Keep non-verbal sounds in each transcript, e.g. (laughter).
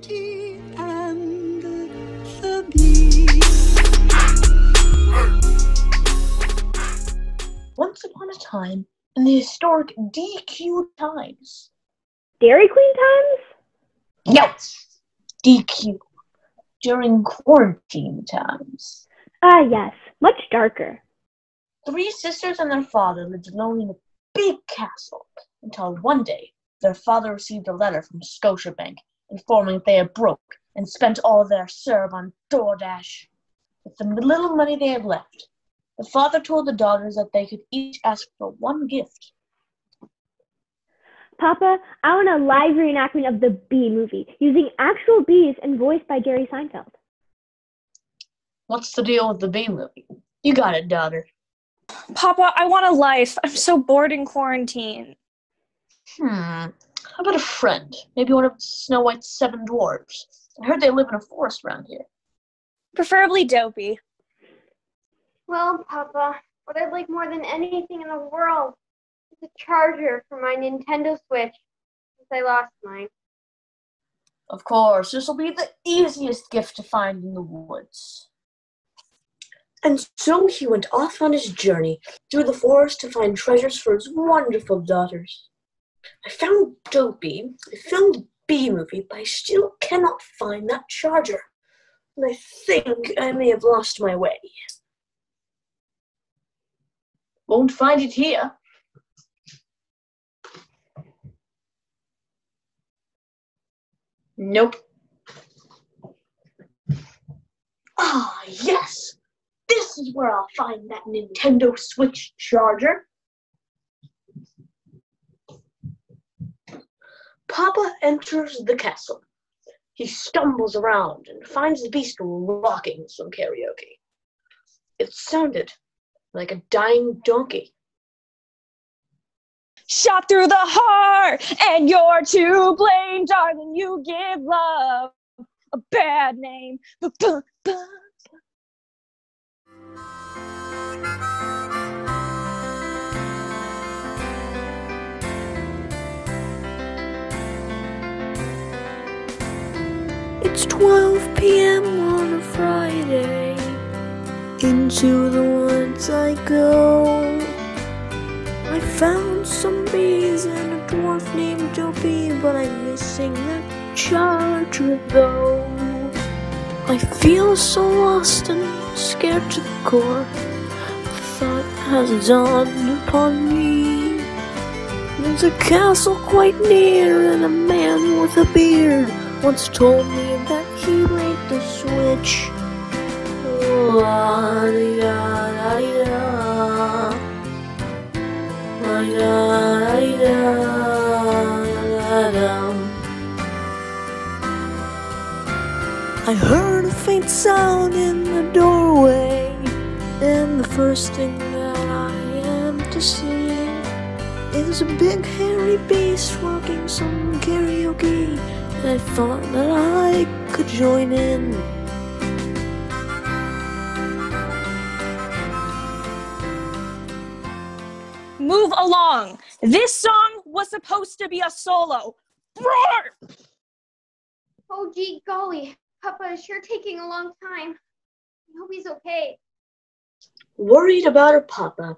Beauty and the Beast. Once upon a time, in the historic DQ times. Dairy Queen times? Yes, DQ. During quarantine times. Ah, yes, much darker. Three sisters and their father lived alone in a big castle until one day their father received a letter from Scotiabank informing they are broke and spent all their serve on DoorDash. With the little money they had left, the father told the daughters that they could each ask for one gift. Papa, I want a live reenactment of the Bee movie using actual bees and voiced by Jerry Seinfeld. What's the deal with the Bee movie? You got it, daughter. Papa, I want a life. I'm so bored in quarantine. Hmm. How about a friend? Maybe one of Snow White's seven dwarfs. I heard they live in a forest around here. Preferably dopey. Well, Papa, what I'd like more than anything in the world is a charger for my Nintendo Switch since I lost mine. Of course, this will be the easiest gift to find in the woods. And so he went off on his journey through the forest to find treasures for his wonderful daughters. I found Dopey, I filmed the Bee movie, but I still cannot find that charger. And I think I may have lost my way. Won't find it here. Nope. Ah, yes! This is where I'll find that Nintendo Switch charger. Papa enters the castle. He stumbles around and finds the beast rocking some karaoke. It sounded like a dying donkey. Shot through the heart, and you're to blame, darling. You give love a bad name. Ba-ba-ba. It's 12 p.m. on a Friday. Into the woods I go. I found some bees and a dwarf named Dopey, but I'm missing the charger though. I feel so lost and scared to the core. The thought has dawned upon me. There's a castle quite near, and a man with a beard once told me that he made the switch. I heard a faint sound in the doorway, and the first thing that I am to see is a big hairy beast walking some karaoke. And I thought that I could join in. Move along. This song was supposed to be a solo. Roar! Oh, gee golly, Papa is sure taking a long time. I hope he's okay. Worried about her papa,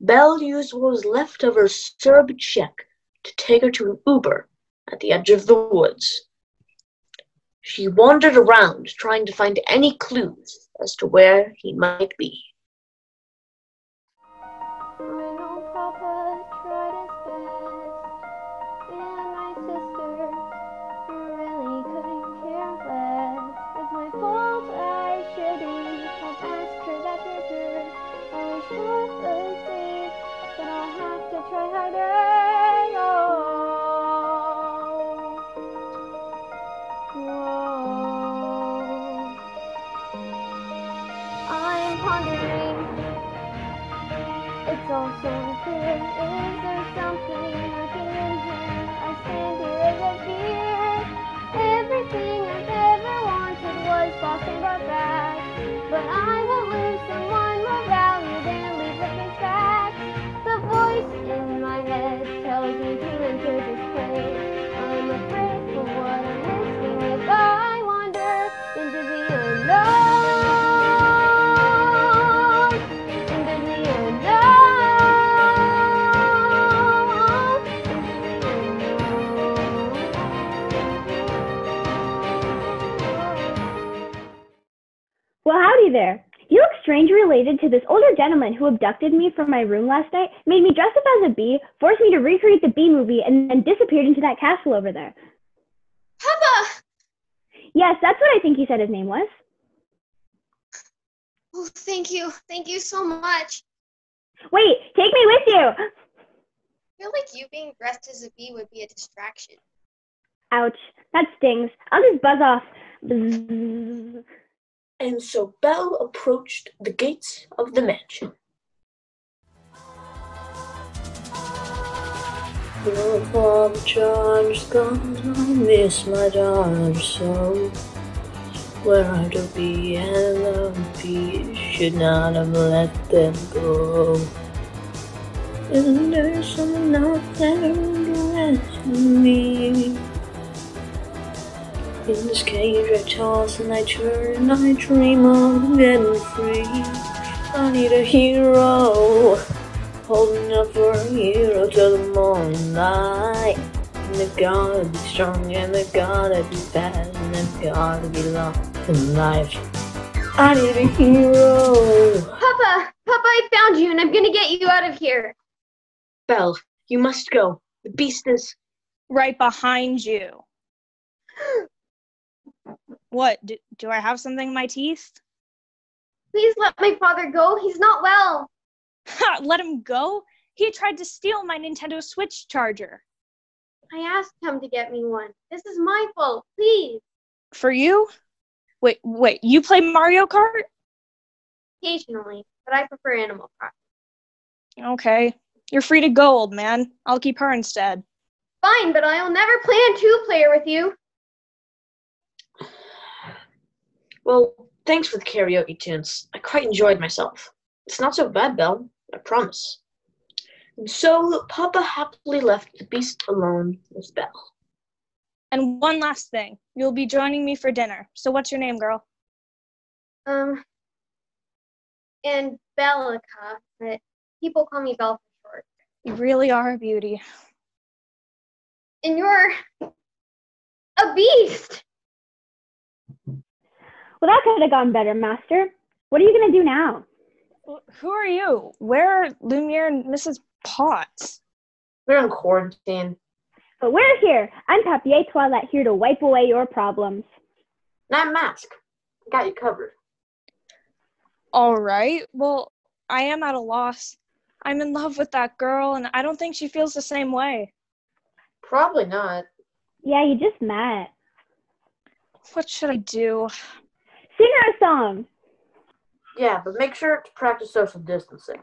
Belle used what was left of her CERB check to take her to an Uber at the edge of the woods. She wandered around trying to find any clues as to where he might be. To this older gentleman who abducted me from my room last night, made me dress up as a bee, forced me to recreate the bee movie, and then disappeared into that castle over there. Papa! Yes, that's what I think he said his name was. Oh, thank you. Thank you so much. Wait, take me with you! I feel like you being dressed as a bee would be a distraction. Ouch, that stings. I'll just buzz off. (laughs) And so Belle approached the gates of the mansion. Your father charge gone, I miss my daughter so. Where I to be and love peace should not have let them go. Isn't there someone out there rescue me? In this cage I toss and I turn and I dream of getting free. I need a hero, holding up for a hero till the morning light. And they've gotta be strong and they've gotta be fast and they've gotta be long in life. I need a hero. Papa! Papa, I found you and I'm gonna get you out of here. Belle, you must go. The beast is. Right behind you. (gasps) (gasps) What? Do, do I have something in my teeth? Please let my father go. He's not well. Ha, let him go? He tried to steal my Nintendo Switch charger. I asked him to get me one. This is my fault. Please. For you? Wait, wait, you play Mario Kart? Occasionally, but I prefer Animal Crossing. Okay. You're free to go, old man. I'll keep her instead. Fine, but I'll never play a two player with you. Well, thanks for the karaoke tunes. I quite enjoyed myself. It's not so bad, Belle. I promise. And so Papa happily left the beast alone with Belle. And one last thing. You'll be joining me for dinner. So what's your name, girl? Um, and Bellica, but people call me Belle for short. You really are a beauty. And you're a beast. Well, that could have gone better, Master. What are you going to do now? Who are you? Where are Lumiere and Mrs. Potts? We're in quarantine. But we're here. I'm Papier Toilette here to wipe away your problems. And I'm Masque. I got you covered. All right. Well, I am at a loss. I'm in love with that girl, and I don't think she feels the same way. Probably not. Yeah, you just met. What should I do? Sing a song. Yeah, but make sure to practice social distancing.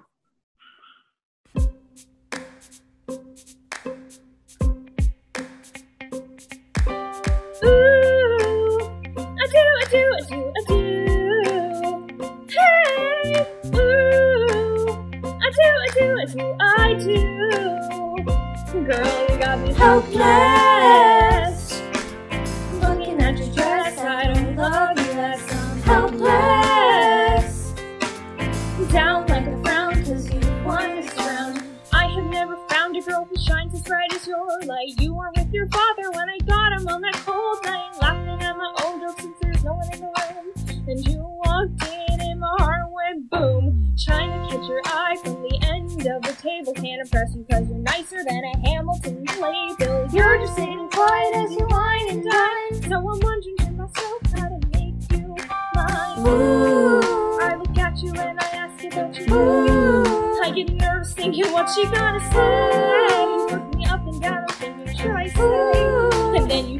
Shines as bright as your light. You were with your father when I got him on that cold night, laughing at my own jokes since there's no one in the room. And you walked in and my heart went boom, trying to catch your eye from the end of the table. Can't impress you cause you're nicer than a Hamilton playbill. You're just sitting quiet as you wine and dine. So I'm wondering to myself how to make you mine. Ooh. I look at you and I ask you about you. Ooh. I get nervous thinking what you gonna say.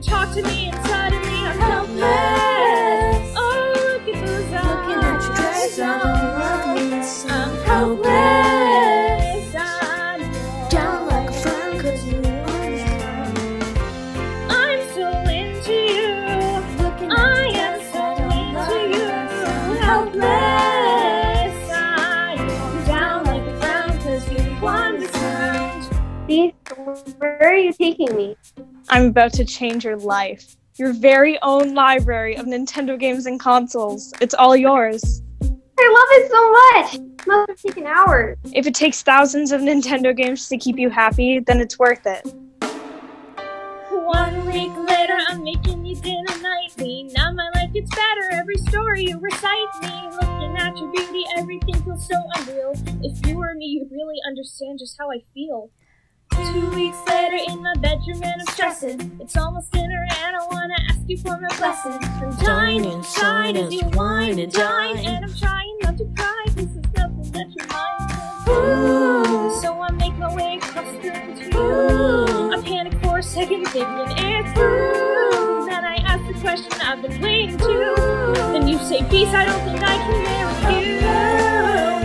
Talk to me and suddenly I'm helpless. Oh, look at those eyes. Looking at your dress, I don't love you less. I'm helpless. I know. Down like a frown, cause you understand. I'm so into you. Looking I at your am so I don't love into you you. I'm Helpless. I am down like a frown cause you understand. Beast, where are you taking me? I'm about to change your life. Your very own library of Nintendo games and consoles. It's all yours. I love it so much. It Must have taken hours. If it takes thousands of Nintendo games to keep you happy, then it's worth it. One week later, I'm making you dinner nightly. Now my life gets better every story you recite me. Looking at your beauty, everything feels so unreal. If you were me, you'd really understand just how I feel. Two weeks later in my bedroom and I'm stressing. It's almost dinner and I wanna ask you for my blessing. I'm dying inside as you whine and dine, and I'm trying not to cry. This is nothing that your mind. So I make my way across the room to you. I panic for a second, thinking it's true. Then I ask the question I've been waiting to. Then you say, Beast, I don't think I can marry you.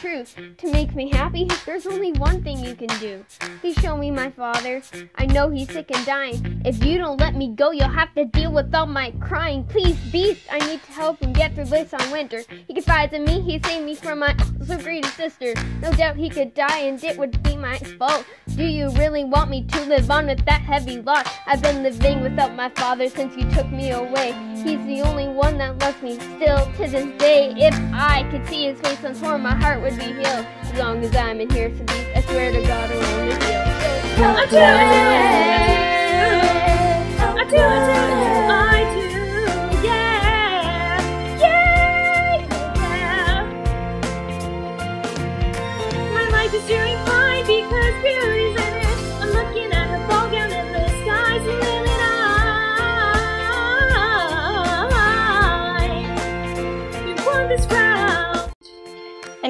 Truth. To make me happy, there's only one thing you can do. Please show me my father. I know he's sick and dying. If you don't let me go, you'll have to deal with all my crying. Please, Beast, I need to help him get through this on winter. He confides in me, he saved me from my so greedy sister. No doubt he could die and it would be my fault. Do you really want me to live on with that heavy loss? I've been living without my father since you took me away. He's the only one that loves me still to this day. If I could see his face once more, my heart would be healed. As long as I'm in here, so Beast, I swear to God, I won't reveal. I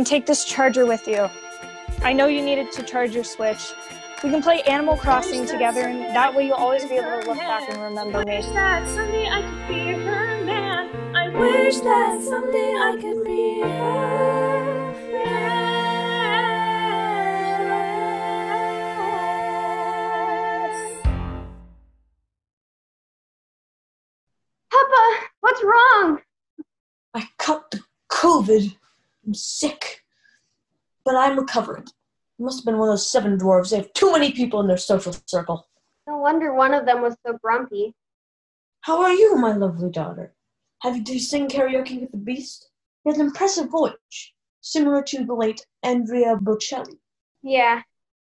and take this charger with you. I know you needed to charge your Switch. We can play Animal Crossing together, and that way you'll always be able to look back and remember me. wish that someday I could be her man. I wish that someday I could be her man. Papa, what's wrong? I caught the COVID. I'm sick. But I'm recovering. It must have been one of those seven dwarves. They have too many people in their social circle. No wonder one of them was so grumpy. How are you, my lovely daughter? Have you, did you sing karaoke with the beast? He has an impressive voice, similar to the late Andrea Bocelli. Yeah,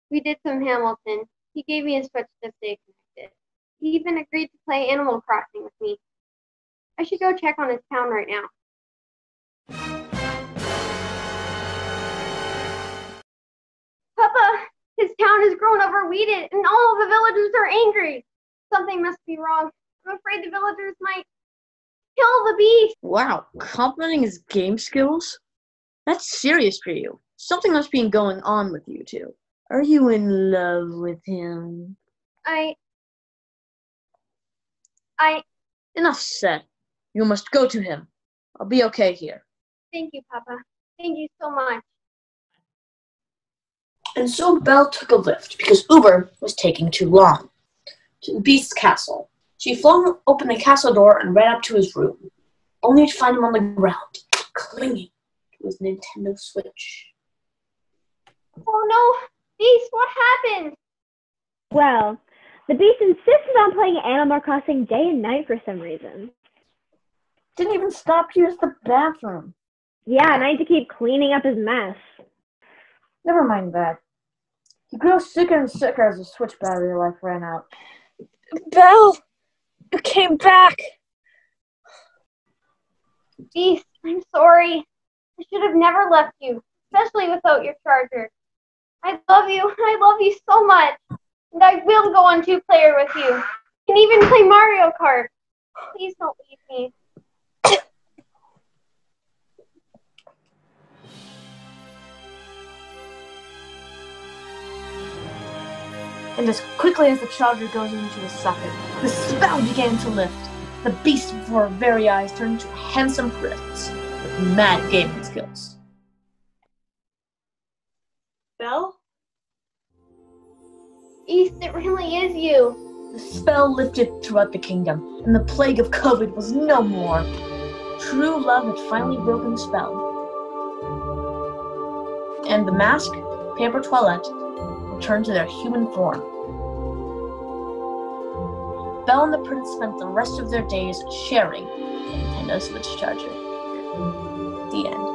we did some Hamilton. He gave me his Switch to stay connected. He even agreed to play Animal Crossing with me. I should go check on his town right now. His town has grown overweeded and all the villagers are angry. Something must be wrong. I'm afraid the villagers might kill the beast. Wow, complimenting his game skills? That's serious for you. Something must be going on with you two. Are you in love with him? I. I. Enough said. You must go to him. I'll be okay here. Thank you, Papa. Thank you so much. And so Belle took a lift because Uber was taking too long. To the beast's castle. She flung open the castle door and ran up to his room, only to find him on the ground, clinging to his Nintendo Switch. Oh no! Beast, what happened? Well, the beast insisted on playing Animal Crossing day and night for some reason. Didn't even stop to use the bathroom. Yeah, and I had to keep cleaning up his mess. Never mind that. He grew sicker and sicker as the Switch battery life ran out. Belle, you came back. Beast, I'm sorry. I should have never left you, especially without your charger. I love you. (laughs) I love you so much. And I will go on two player with you. And even play Mario Kart. Please don't leave me. And as quickly as the charger goes into its socket, the spell began to lift. The beast before our very eyes turned into a handsome prince with mad gaming skills. Belle? Beast, it really is you. The spell lifted throughout the kingdom, and the plague of COVID was no more. True love had finally broken the spell. And the mask, paper toilette, return to their human form. Belle and the prince spent the rest of their days sharing Nintendo Switch charger. The end.